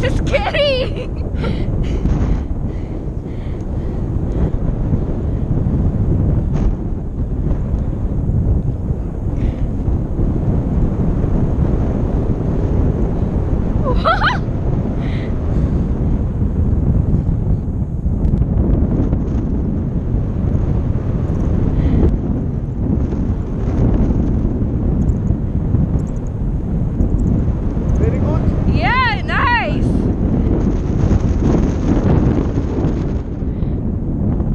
This is scary!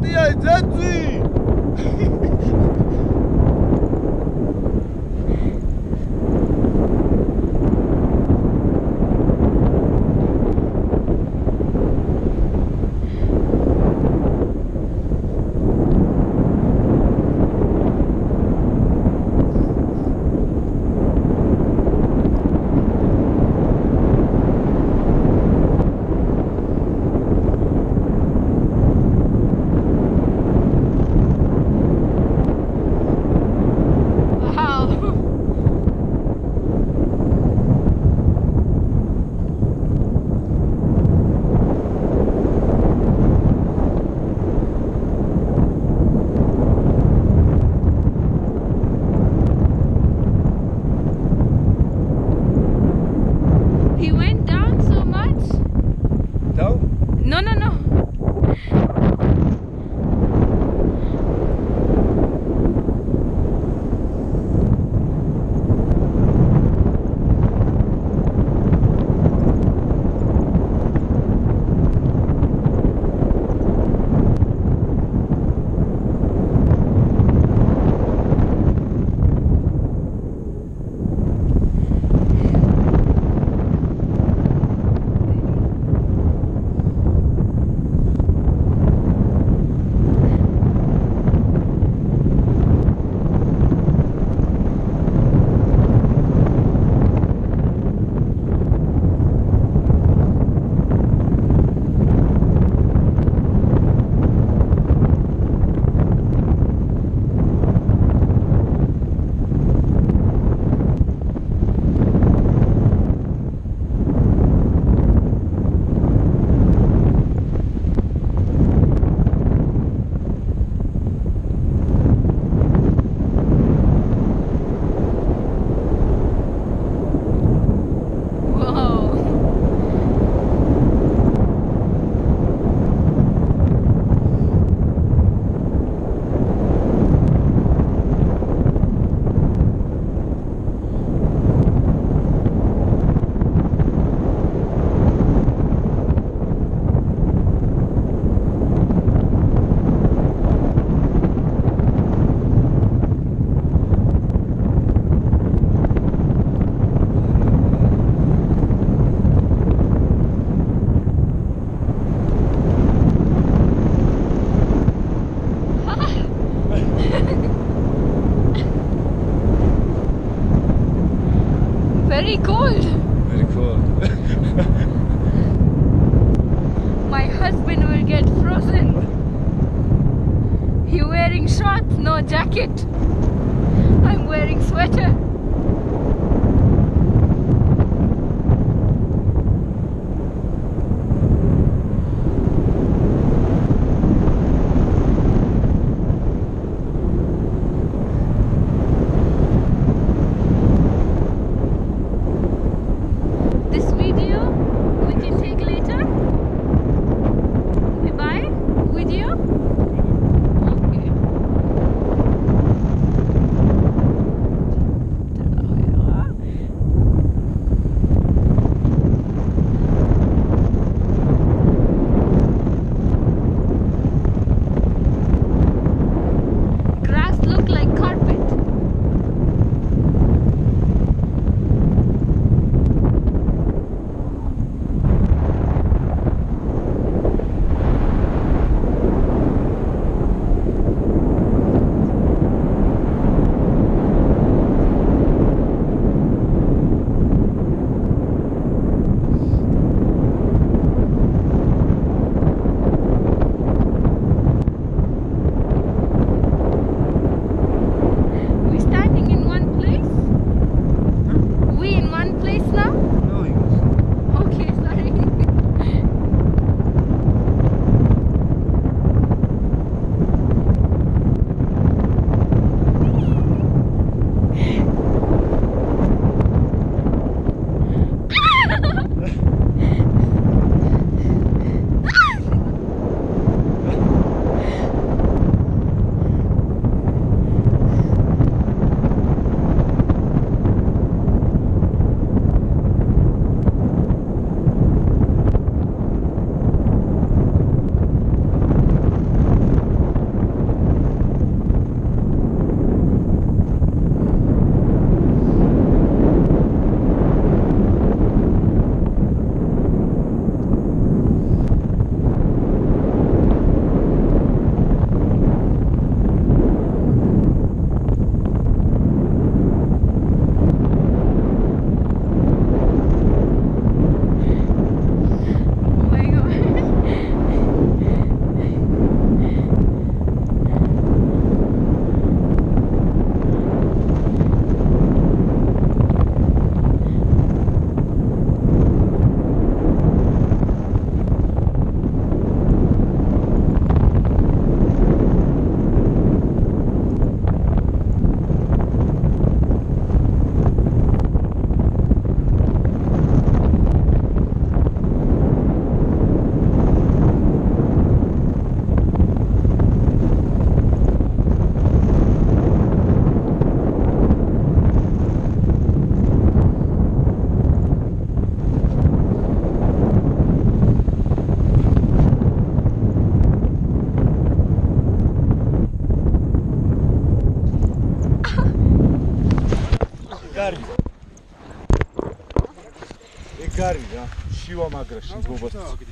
Dia, you. shorts, no jacket. I'm wearing sweater. siłą agresji. No,